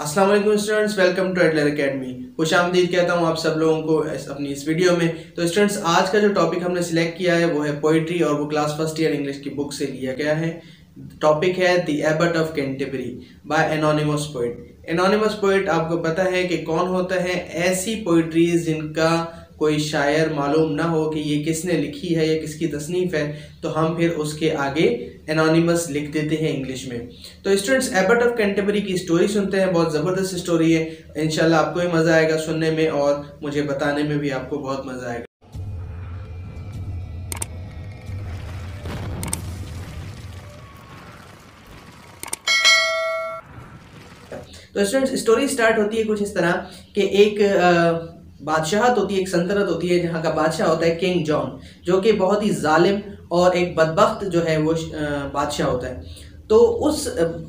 अस्सलाम वालेकुम students welcome to Adler academy खुश आमदीद कहता हूँ आप सब लोगों को अपनी इस वीडियो में। तो स्टूडेंट्स आज का जो टॉपिक हमने सिलेक्ट किया है, वो है पोइट्री और वो क्लास फ़र्स्ट ईयर इंग्लिश की बुक से लिया गया है। टॉपिक है the abbot of Canterbury by anonymous poet anonymous poet आपको पता है कि कौन होता है? ऐसी पोइट्रीज जिनका कोई शायर मालूम ना हो कि ये किसने लिखी है या किसकी तसनीफ़ है तो हम फिर उसके आगे एनोनिमस लिख देते हैं इंग्लिश में। तो स्टूडेंट्स एबर्ट ऑफ़ कैंटेबरी की स्टोरी सुनते हैं, बहुत ज़बरदस्त स्टोरी है। इनशाला आपको भी मज़ा आएगा सुनने में और मुझे बताने में भी आपको बहुत मज़ा आएगा। तो स्टूडेंट्स स्टोरी स्टार्ट होती है कुछ इस तरह कि एक बादशाहत होती है, एक सल्तनत होती है, जहाँ का बादशाह होता है किंग जॉन जो कि बहुत ही जालिम और एक बदबख्त जो है वो बादशाह होता है। तो उस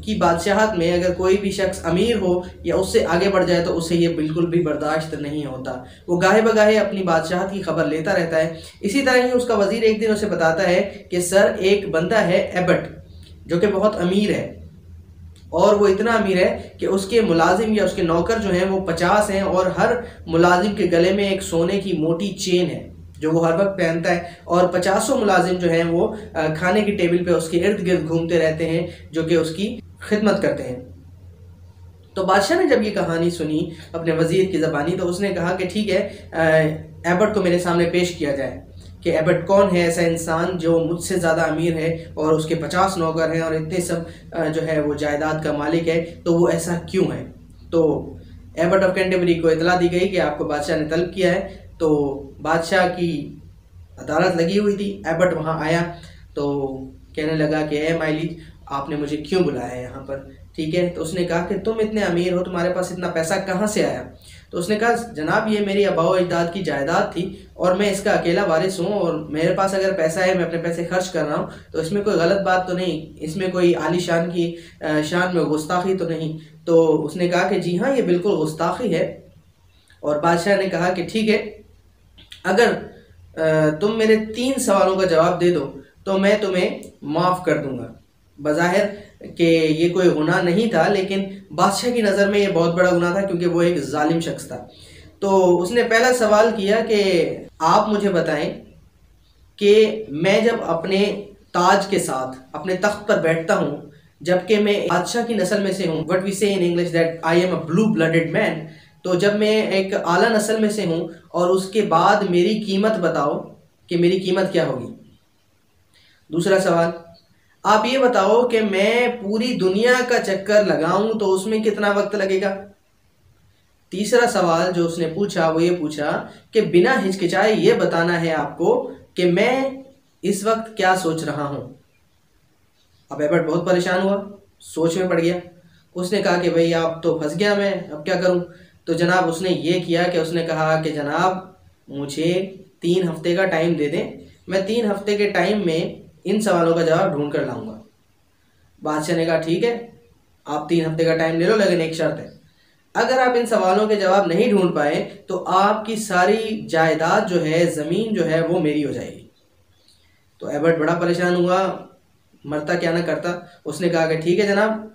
की बादशाहत में अगर कोई भी शख्स अमीर हो या उससे आगे बढ़ जाए तो उसे ये बिल्कुल भी बर्दाश्त नहीं होता। वो गाहे बगाहे अपनी बादशाहत की खबर लेता रहता है। इसी तरह ही उसका वज़ीर एक दिन उसे बताता है कि, सर, एक बंदा है एबट, जो कि बहुत अमीर है। और वो इतना अमीर है कि उसके मुलाजिम या उसके नौकर जो हैं वो पचास हैं और हर मुलाजिम के गले में एक सोने की मोटी चेन है। जो वो हर वक्त पहनता है। और पचासों मुलाजिम जो हैं वो खाने की टेबल पे उसके इर्द गिर्द घूमते रहते हैं, जो कि उसकी खिदमत करते हैं। तो बादशाह ने जब ये कहानी सुनी अपने वज़ीर की ज़बानी तो उसने कहा कि ठीक है एबर्ट को मेरे सामने पेश किया जाए कि एबर्ट कौन है ऐसा इंसान जो मुझसे ज़्यादा अमीर है और उसके पचास नौकर हैं और इतने सब जो है वो जायदाद का मालिक है तो वो ऐसा क्यों है? तो एबर्ट ऑफ़ कैंटेबरी को इतला दी गई कि आपको बादशाह ने तलब किया है। तो बादशाह की अदालत लगी हुई थी एबर्ट वहाँ आया तो कहने लगा कि, ए माइली आपने मुझे क्यों बुलाया है यहाँ पर? ठीक है तो उसने कहा कि, तुम इतने अमीर हो, तुम्हारे पास इतना पैसा कहाँ से आया? तो उसने कहा, जनाब, ये मेरी अबाव अजदाद की जायदाद थी और मैं इसका अकेला वारिस हूँ और मेरे पास अगर पैसा है, मैं अपने पैसे खर्च कर रहा हूँ तो इसमें कोई गलत बात तो नहीं, इसमें कोई आली शान की शान में गुस्ताखी तो नहीं। तो उसने कहा कि, जी हाँ ये बिल्कुल गुस्ताखी है। और बादशाह ने कहा कि, ठीक है अगर तुम मेरे तीन सवालों का जवाब दे दो तो मैं तुम्हें माफ़ कर दूँगा। बज़ाहिर कि ये कोई गुनाह नहीं था, लेकिन बादशाह की नज़र में ये बहुत बड़ा गुनाह था, क्योंकि वो एक जालिम शख्स था। तो उसने पहला सवाल किया कि आप मुझे बताएँ कि मैं जब अपने ताज के साथ, अपने तख्त पर बैठता हूँ, जबकि मैं बादशाह की नस्ल में से हूँ what we say in English that I am a blue blooded man तो जब मैं एक आला नस्ल में से हूँ और उसके बाद मेरी कीमत बताओ कि मेरी कीमत क्या होगी। दूसरा सवाल, आप ये बताओ कि मैं पूरी दुनिया का चक्कर लगाऊँ तो उसमें कितना वक्त लगेगा? तीसरा सवाल जो उसने पूछा, वो ये पूछा कि बिना हिचकिचाए ये बताना है आपको कि मैं इस वक्त क्या सोच रहा हूँ। अब एबर्ट बहुत परेशान हुआ, सोच में पड़ गया। उसने कहा कि भाई आप तो फंस गया मैं, अब क्या करूँ? तो जनाब उसने ये किया कि उसने कहा कि जनाब, मुझे तीन हफ़्ते का टाइम दे दें। मैं तीन हफ़्ते के टाइम में इन सवालों का जवाब ढूंढ कर लाऊँगा। बादशाह ने कहा, ठीक है, आप तीन हफ़्ते का टाइम ले लो, लेकिन एक शर्त है। अगर आप इन सवालों के जवाब नहीं ढूंढ पाए तो आपकी सारी जायदाद जो है, ज़मीन जो है, वो मेरी हो जाएगी। तो एबर्ट बड़ा परेशान हुआ, मरता क्या ना करता। उसने कहा कि, ठीक है जनाब,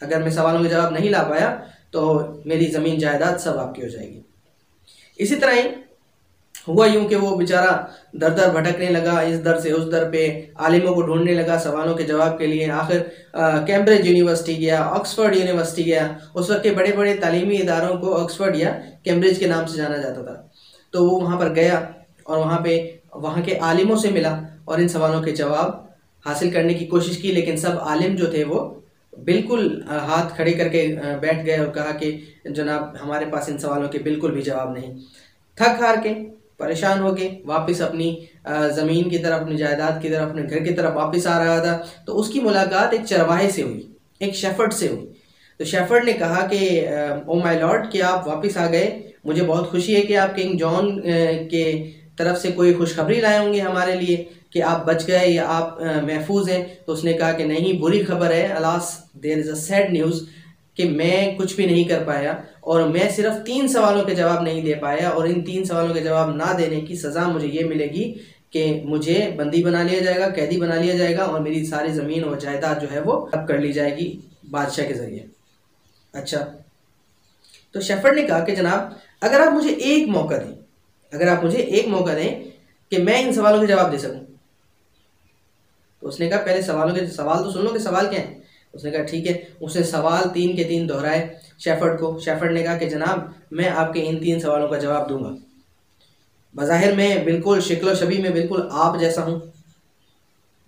अगर मैं सवालों के जवाब नहीं ला पाया तो मेरी ज़मीन जायदाद सब आपकी हो जाएगी। इसी तरह ही हुआ यूँ कि वो बेचारा दर दर भटकने लगा, इस दर से उस दर पे आलिमों को ढूँढने लगा सवालों के जवाब के लिए। आखिर कैम्ब्रिज यूनिवर्सिटी गया ऑक्सफर्ड यूनिवर्सिटी गया। उस वक्त के बड़े बड़े तालीमी इदारों को ऑक्सफर्ड या कैम्ब्रिज के नाम से जाना जाता था। तो वो वहाँ पर गया और वहाँ पे, वहाँ के आलिमों से मिला और इन सवालों के जवाब हासिल करने की कोशिश की, लेकिन सब आलिम जो थे वो बिल्कुल हाथ खड़े करके बैठ गए और कहा कि, जनाब, हमारे पास इन सवालों के बिल्कुल भी जवाब नहीं। थक हार के, परेशान हो गए वापस अपनी ज़मीन की तरफ़, अपनी जायदाद की तरफ़, अपने घर की तरफ़ वापस आ रहा था। तो उसकी मुलाकात एक चरवाहे से हुई, एक शेफर्ड से हुई। तो शेफर्ड ने कहा कि ओ माय लॉर्ड, कि आप वापस आ गए। मुझे बहुत खुशी है कि आप किंग जॉन के तरफ़ से कोई खुशखबरी लाए होंगे हमारे लिए। कि आप बच गए या आप महफूज हैं तो उसने कहा कि नहीं, बुरी खबर है, alas there is a sad news कि मैं कुछ भी नहीं कर पाया और मैं सिर्फ़ तीन सवालों के जवाब नहीं दे पाया और इन तीन सवालों के जवाब ना देने की सज़ा मुझे ये मिलेगी कि मुझे बंदी बना लिया जाएगा, कैदी बना लिया जाएगा और मेरी सारी ज़मीन और जायदाद जो है वो अब कर ली जाएगी बादशाह के ज़रिए। अच्छा तो शेफर्ड ने कहा कि जनाब, अगर आप मुझे एक मौका दें, अगर आप मुझे एक मौका दें कि मैं इन सवालों के जवाब दे सकूँ उसने कहा, पहले सवालों के, सवाल तो सुन लो कि सवाल क्या है? उसने कहा, ठीक है। उसने सवाल तीन के तीन दोहराए शेफर्ड को। शेफर्ड ने कहा कि, जनाब, मैं आपके इन तीन सवालों का जवाब दूँगा। बज़ाहिर मैं बिल्कुल शिकलो शबी, में बिल्कुल आप जैसा हूँ।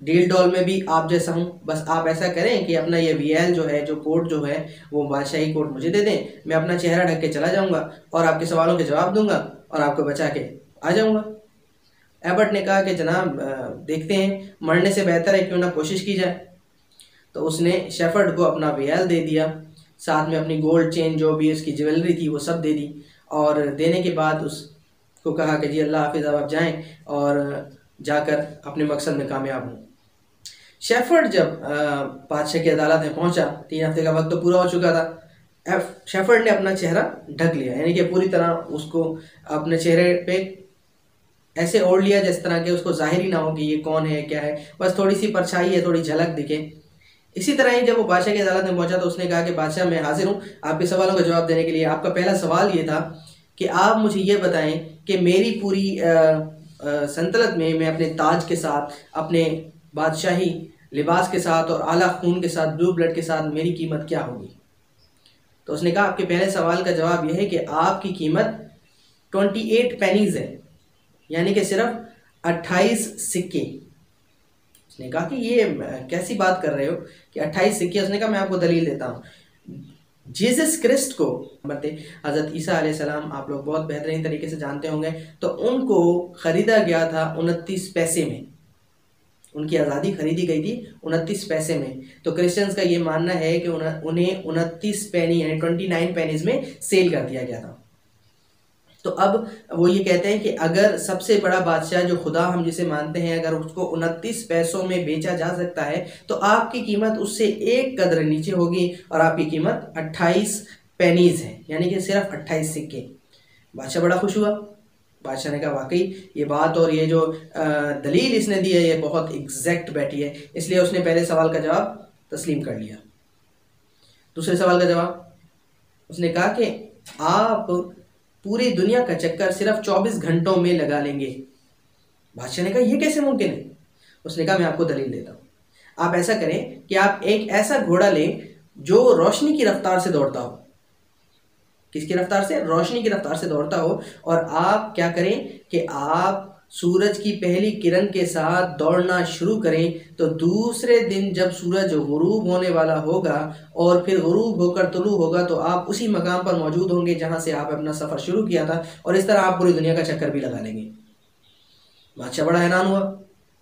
डील डॉल में भी आप जैसा हूँ। बस आप ऐसा करें कि अपना ये वी जो है, जो कोड जो है, वो बादशाही कोड मुझे दे दें। मैं अपना चेहरा ढक के चला जाऊँगा और आपके सवालों के जवाब दूँगा और आपको बचा के आ जाऊँगा। एबर्ट ने कहा कि जनाब देखते हैं, मरने से बेहतर है क्यों ना कोशिश की जाए। तो उसने शेफर्ड को अपना वी दे दिया। साथ में अपनी गोल्ड चेन, जो भी उसकी ज्वेलरी थी, वो सब दे दी। और देने के बाद उसको कहा कि, जी, अल्लाह हाफिज़ आप जाएँ और जाकर अपने मकसद में कामयाब हों। शेफर्ड जब बादशाह की अदालत में पहुँचा, तीन हफ़्ते का वक्त तो पूरा हो चुका था शेफर्ड ने अपना चेहरा ढक लिया। यानी कि पूरी तरह उसको अपने चेहरे पे ऐसे ओढ़ लिया जिस तरह के उसको ज़ाहिर ही ना हो कि ये कौन है, क्या है। बस थोड़ी सी परछाई है, थोड़ी झलक दिखे। इसी तरह ही जब वो बादशाह की अदालत में पहुँचा तो उसने कहा कि बादशाह, मैं हाजिर हूँ। आपके सवालों का जवाब देने के लिए आपका पहला सवाल ये था कि आप मुझे ये बताएँ कि मेरी पूरी संतलत में मैं अपने ताज के साथ, अपने बादशाही लिबास के साथ और आला खून के साथ, ब्लू ब्लड के साथ मेरी कीमत क्या होगी? तो उसने कहा, आपके पहले सवाल का जवाब यह है कि आपकी कीमत ट्वेंटी एट पेनीज है। यानी कि सिर्फ़ अट्ठाईस सिक्के। उसने कहा कि ये कैसी बात कर रहे हो कि अट्ठाईस सिक्के? उसने कहा, मैं आपको दलील देता हूँ। जीसस क्रिस्ट को बते हज़रत ईसा सलाम, आप लोग बहुत बेहतरीन तरीके से जानते होंगे तो उनको ख़रीदा गया था उनतीस पैसे में। उनकी आज़ादी खरीदी गई थी उनतीस पैसे में। तो क्रिश्चियंस का ये मानना है कि उन्हें उनतीस पैनी, यानी ट्वेंटी नाइन पैनीज में सेल कर दिया गया था। तो अब वो ये कहते हैं कि अगर सबसे बड़ा बादशाह जो खुदा हम जिसे मानते हैं, अगर उसको उनतीस पैसों में बेचा जा सकता है तो आपकी कीमत उससे एक कदर नीचे होगी और आपकी कीमत अट्ठाईस पेनीज है, यानी कि सिर्फ़ अट्ठाईस सिक्के। बादशाह बड़ा खुश हुआ। बादशाह ने कहा, वाकई, ये बात और ये जो दलील इसने दी है, ये बहुत एग्जैक्ट बैठी है। इसलिए उसने पहले सवाल का जवाब तस्लीम कर लिया। दूसरे सवाल का जवाब, उसने कहा कि आप पूरी दुनिया का चक्कर सिर्फ़ 24 घंटों में लगा लेंगे। बादशाह ने कहा यह कैसे मुमकिन है? उसने कहा, मैं आपको दलील देता हूँ। आप ऐसा करें कि आप एक ऐसा घोड़ा लें जो रोशनी की रफ्तार से दौड़ता हो। किसकी रफ्तार से? रोशनी की रफ्तार से दौड़ता हो। और आप क्या करें कि आप सूरज की पहली किरण के साथ दौड़ना शुरू करें तो दूसरे दिन जब सूरज गुरूब होने वाला होगा और फिर गुरूब होकर तुलू होगा तो आप उसी मकाम पर मौजूद होंगे जहाँ से आप अपना सफ़र शुरू किया था और इस तरह आप पूरी दुनिया का चक्कर भी लगा लेंगे। बादशाह बड़ा हैरान हुआ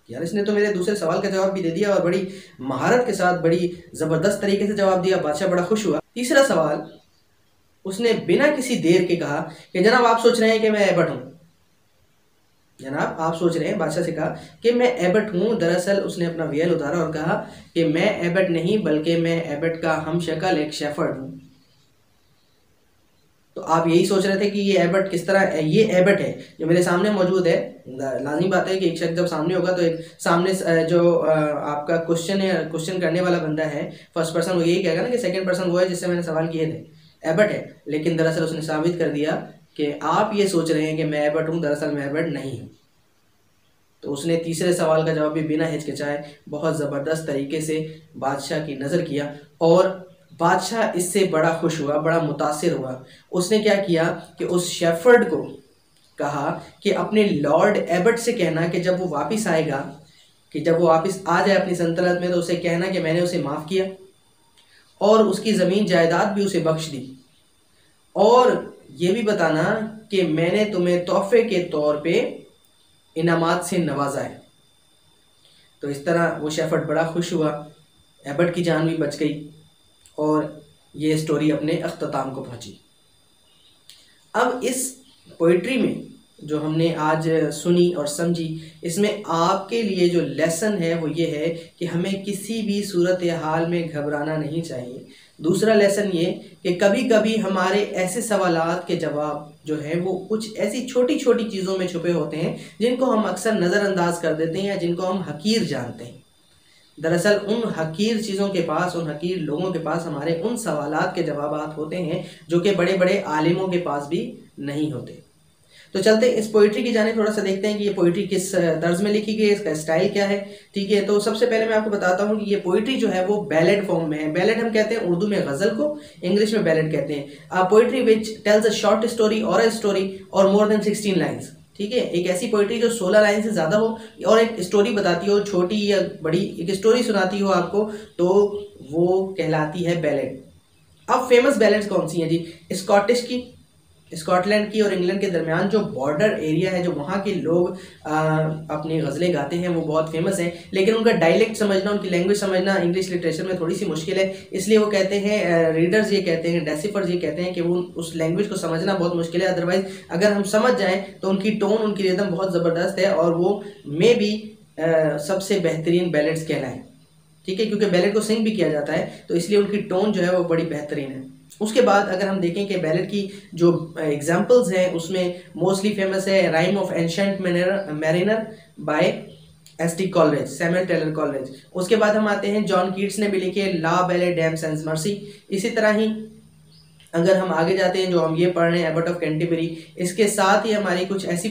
यार इसने तो मेरे दूसरे सवाल का जवाब भी दे दिया और बड़ी महारत के साथ बड़ी ज़बरदस्त तरीके से जवाब दिया। बादशाह बड़ा खुश हुआ। तीसरा सवाल, उसने बिना किसी देर के कहा कि जनाब आप सोच रहे हैं कि मैं एबट हूँ जनाब, आप सोच रहे हैं बादशाह से कहा कि मैं एबट हूँ, दरअसल उसने अपना वेल उतारा और कहा कि मैं एबट नहीं, बल्कि मैं एबट का हम शक्ल एक शेफर्ड हूँ तो आप यही सोच रहे थे कि ये एबट किस तरह है? ये एबट है, जो मेरे सामने मौजूद है लाजमी बात है कि एक शख्स जब सामने होगा तो एक सामने जो आपका क्वेश्चन है क्वेश्चन करने वाला बंदा है फ़र्स्ट पर्सन वो यही कहेगा ना कि सेकेंड पर्सन वो है जिससे मैंने सवाल किए थे एबट है, लेकिन दरअसल उसने साबित कर दिया कि आप ये सोच रहे हैं कि मैं एबर्ट हूँ दरअसल मैं एबर्ट नहीं हूँ। तो उसने तीसरे सवाल का जवाब भी बिना हिचकिचाए बहुत ज़बरदस्त तरीके से बादशाह की नज़र किया और बादशाह इससे बड़ा खुश हुआ, बड़ा मुतासर हुआ। उसने क्या किया कि उस शेफर्ड को कहा कि अपने लॉर्ड एबर्ट से कहना कि जब वो वापस आएगा, कि जब वो वापस आ जाए अपनी सल्तनत में तो उसे कहना कि मैंने उसे माफ़ किया और उसकी ज़मीन, जायदाद भी उसे बख्श दी। और ये भी बताना कि मैंने तुम्हें तोहफे के तौर पे इनामात से नवाजा है। तो इस तरह वो शेफर्ड बड़ा खुश हुआ। एबर्ट की जान भी बच गई और ये स्टोरी अपने अख्ताम को पहुँची। अब इस पोइट्री में जो हमने आज सुनी और समझी, इसमें आपके लिए जो लेसन है वो ये है कि हमें किसी भी सूरत हाल में घबराना नहीं चाहिए। दूसरा लेसन ये कि कभी कभी हमारे ऐसे सवालात के जवाब जो है, वो कुछ ऐसी छोटी छोटी चीज़ों में छुपे होते हैं, जिनको हम अक्सर नज़रअंदाज कर देते हैं या जिनको हम हकीर जानते हैं। दरअसल उन हकीर चीज़ों के पास, उन हकीर लोगों के पास हमारे उन सवाल के जवाब होते हैं, जो कि बड़े बड़े आलिमों के पास भी नहीं होते। तो चलते इस पोइट्री की जाने, थोड़ा सा देखते हैं कि ये पोइट्री किस तर्ज में लिखी गई है, इसका स्टाइल क्या है, ठीक है? तो सबसे पहले मैं आपको बताता हूँ कि ये पोइट्री जो है, वो बैलेड फॉर्म में है। बैलेड हम कहते हैं उर्दू में गज़ल को, इंग्लिश में बैलेड कहते हैं। Poetry which tells a short story और अ स्टोरी और मोर देन सिक्सटीन लाइन्स ठीक है? एक ऐसी पोइट्री जो सोलह लाइन से ज़्यादा हो और एक स्टोरी बताती हो, छोटी या बड़ी, एक स्टोरी सुनाती हो आपको तो वो कहलाती है बैलेड अब फ़ेमस बैलेड्स कौन सी हैं जी? स्कॉटिश की स्कॉटलैंड की और इंग्लैंड के दरमियान जो बॉर्डर एरिया है जो वहाँ के लोग आ, अपनी गज़लें गाते हैं वो बहुत फ़ेमस हैं। लेकिन उनका डायलेक्ट समझना उनकी लैंग्वेज समझना इंग्लिश लिटरेचर में थोड़ी सी मुश्किल है। इसलिए वो कहते हैं रीडर्स ये कहते हैं डेसिफर्स ये कहते हैं कि वो उस लैंग्वेज को समझना बहुत मुश्किल है। अदरवाइज़ अगर हम समझ जाएँ तो उनकी टोन उनकी रिदम बहुत ज़बरदस्त है और वो मे भी सबसे बेहतरीन बैलेट्स कहलाएँ। ठीक है? क्योंकि बैलेट को सिंग भी किया जाता है तो इसलिए उनकी टोन जो है वो बड़ी बेहतरीन है। उसके बाद अगर हम देखें कि बैलेट की जो एग्जाम्पल्स हैं, उसमें मोस्टली फ़ेमस है rime of ancient mariner by S T Coleridge Samuel Taylor Coleridge उसके बाद हम आते हैं जॉन कीट्स ने भी लिखे la belle dame sans merci इसी तरह ही अगर हम आगे जाते हैं जो हम ये पढ़ रहे हैं एबर्ट ऑफ़ कैंटीबरी इसके साथ ही हमारी कुछ ऐसी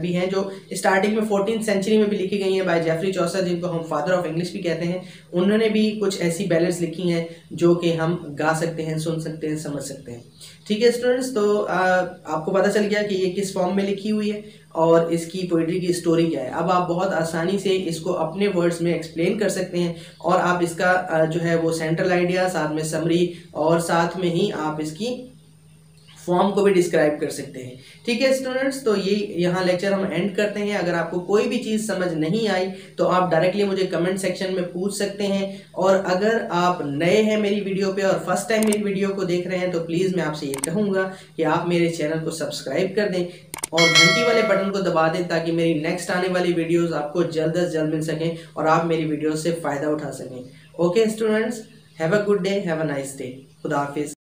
भी हैं जो स्टार्टिंग में फोर्टीन सेंचुरी में भी लिखी गई हैं बाय जेफरी चौसर जिनको हम फादर ऑफ़ इंग्लिश भी कहते हैं। उन्होंने भी कुछ ऐसी बैलेंस लिखी हैं जो कि हम गा सकते हैं सुन सकते हैं समझ सकते हैं। ठीक है स्टूडेंट्स तो आ, आपको पता चल गया कि ये किस फॉर्म में लिखी हुई है। और इसकी पोइट्री की स्टोरी क्या है? अब आप बहुत आसानी से इसको अपने वर्ड्स में एक्सप्लेन कर सकते हैं और आप इसका जो है वो सेंट्रल आइडिया साथ में समरी और साथ में ही आप इसकी फॉर्म को भी डिस्क्राइब कर सकते हैं। ठीक है स्टूडेंट्स तो ये, यहाँ लेक्चर हम एंड करते हैं। अगर आपको कोई भी चीज़ समझ नहीं आई तो आप डायरेक्टली मुझे कमेंट सेक्शन में पूछ सकते हैं। और अगर आप नए हैं मेरी वीडियो पे और फ़र्स्ट टाइम मेरी वीडियो को देख रहे हैं तो प्लीज़ मैं आपसे ये कहूँगा कि आप मेरे चैनल को सब्सक्राइब कर दें और घंटी वाले बटन को दबा दें ताकि मेरी नेक्स्ट आने वाली वीडियोस आपको जल्द अज जल्द मिल सकें और आप मेरी वीडियो से फ़ायदा उठा सकें। Okay students have a good day have a nice day खुदा हाफिज़।